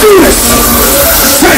Peace!